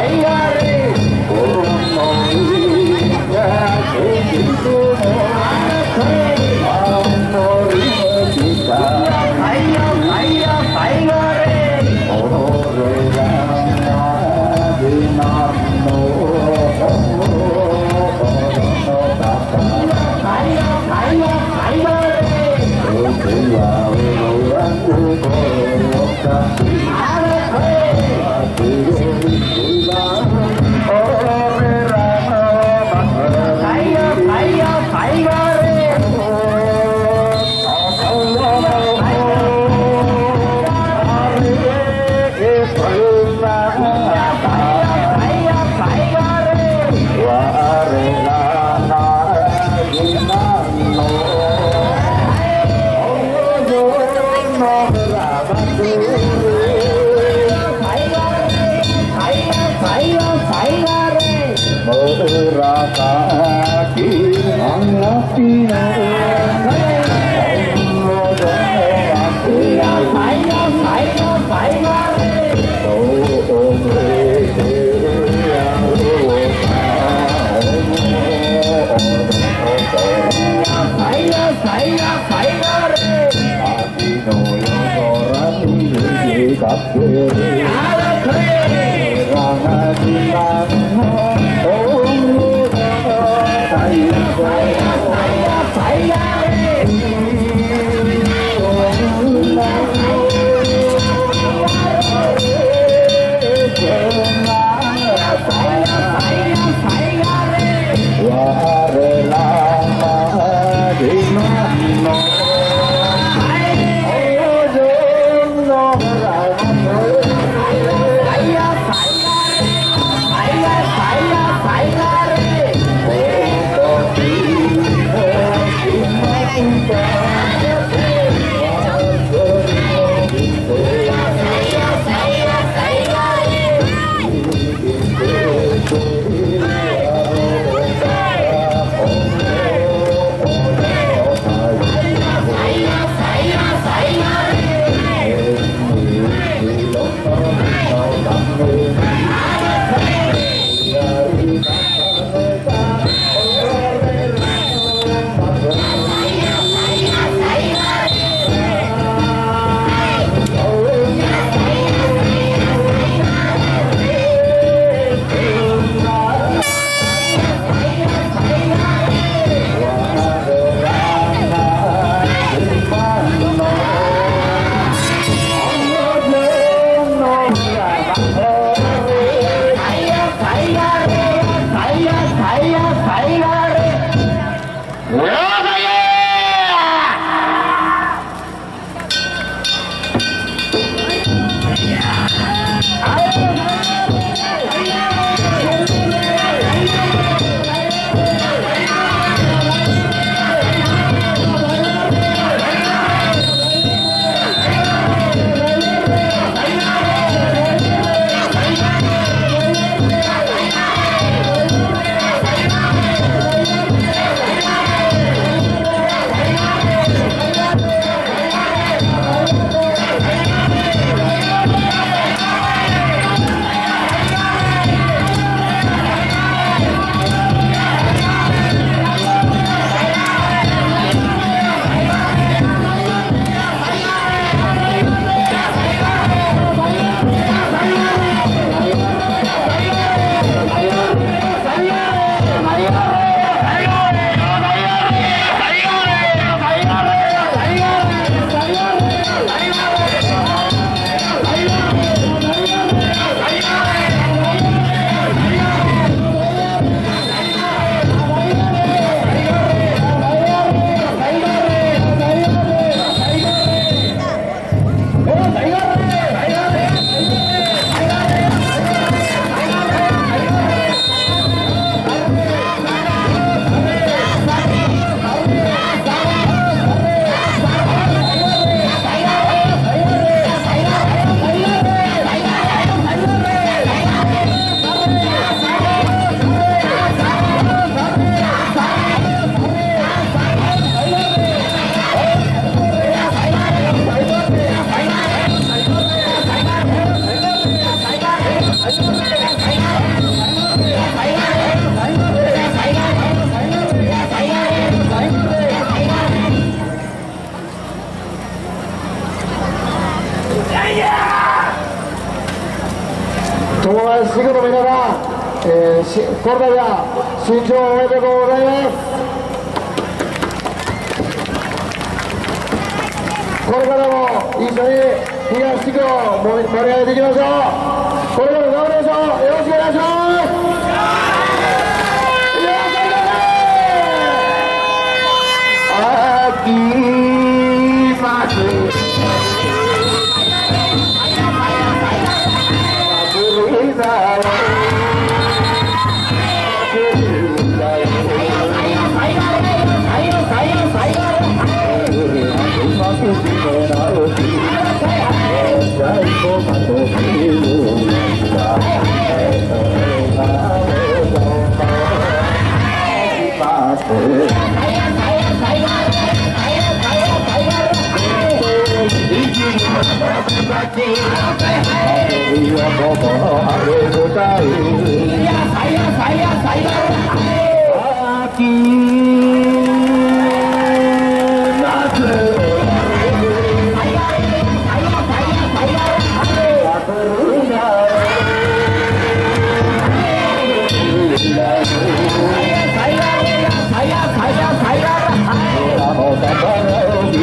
哎呀。Yeah. これでは新庄おめでとうございます。これからも一緒に東地区を盛り上げていきましょう。これから頑張りましょう。よろしくお願いします。Aqui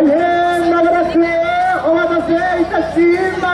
Diana Gracie, Roda Feita, Cima,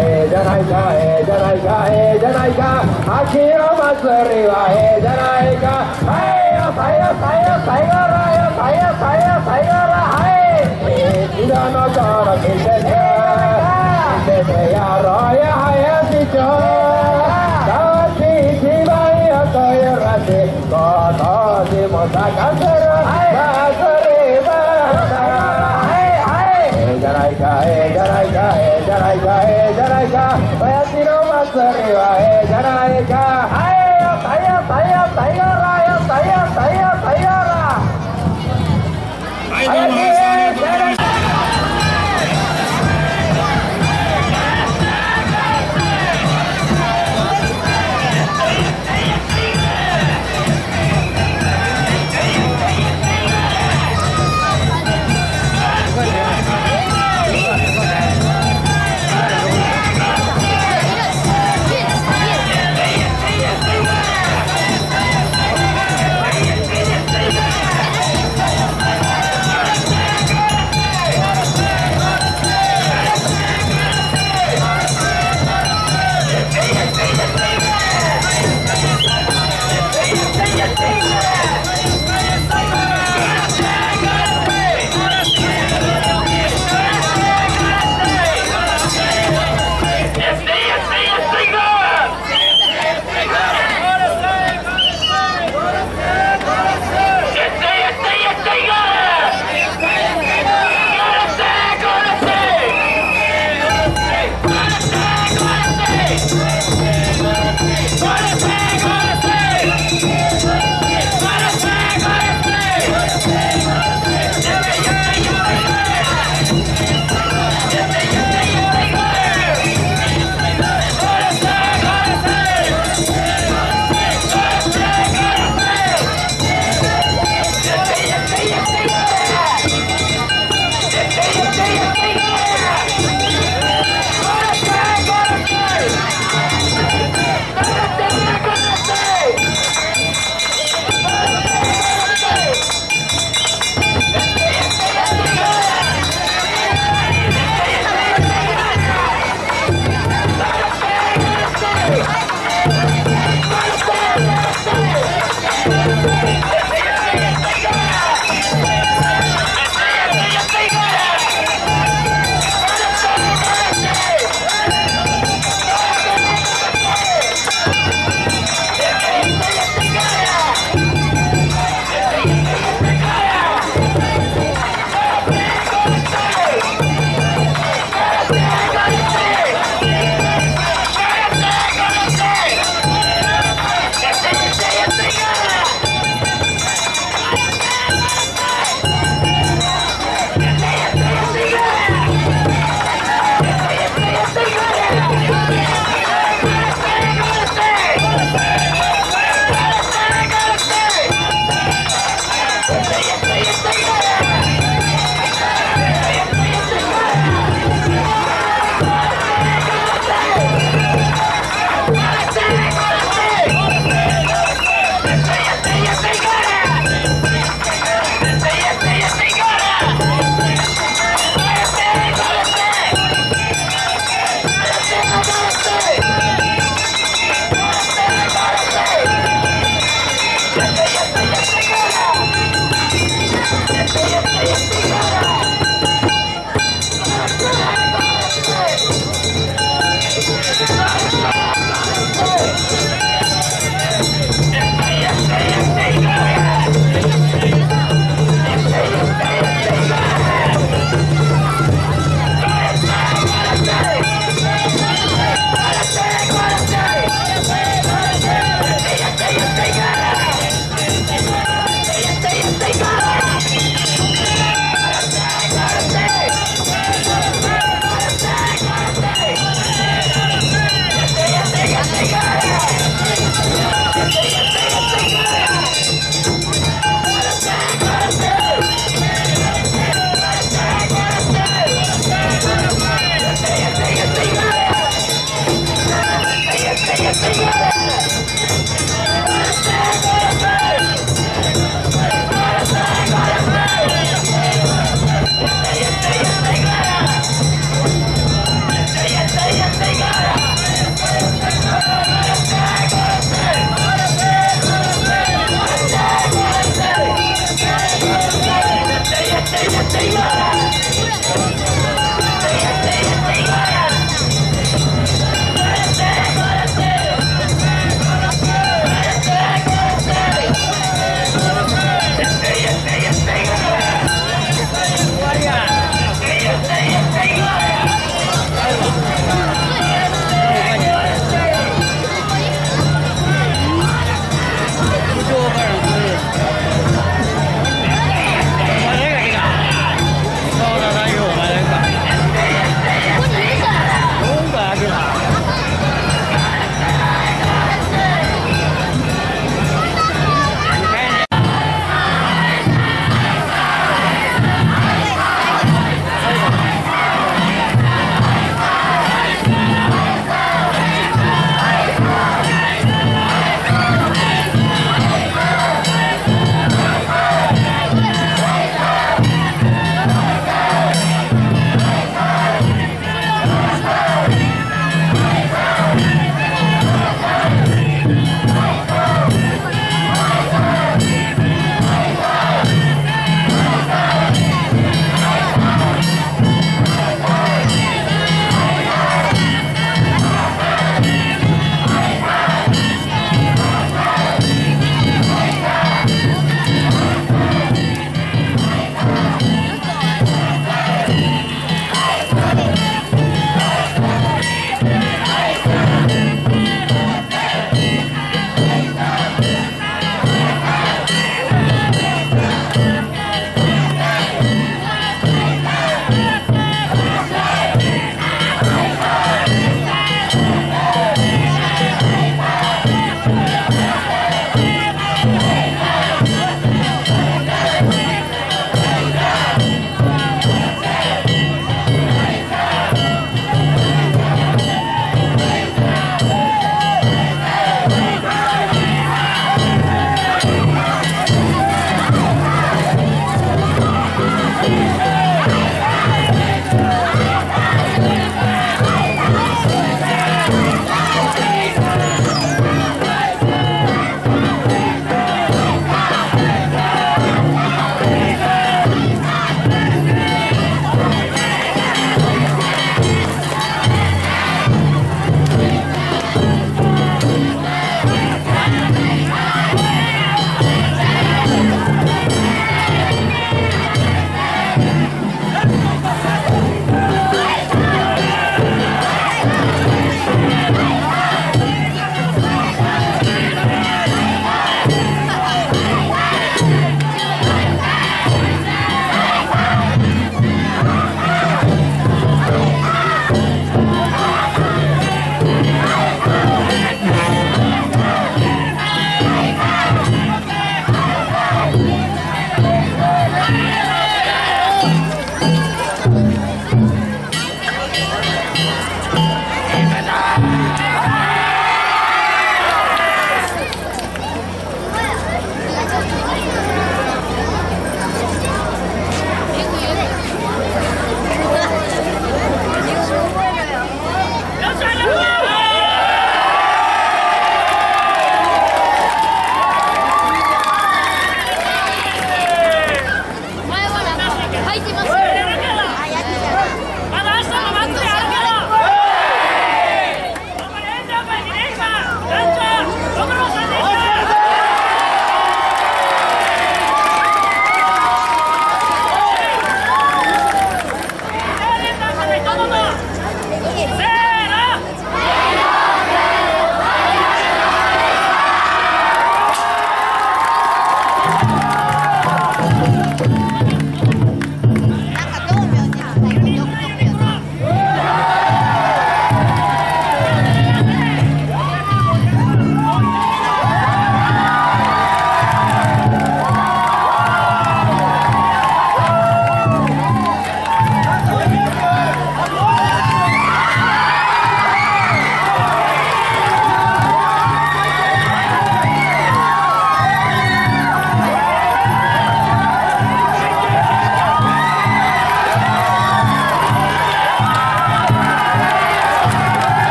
ええじゃないかええじゃないかええじゃないか秋の祭りはええじゃないかはいよさよさよさよらよさよさよさよらはい今の頃見せて見せてやろうよ林町こっち一番よと揺らし今年も咲かせる、はいゃないかえじゃないかえじゃないかえじゃないか私の祭りはええじゃないかはいよたいよたいよたいよらよたいよたいよたいよらはいどうも。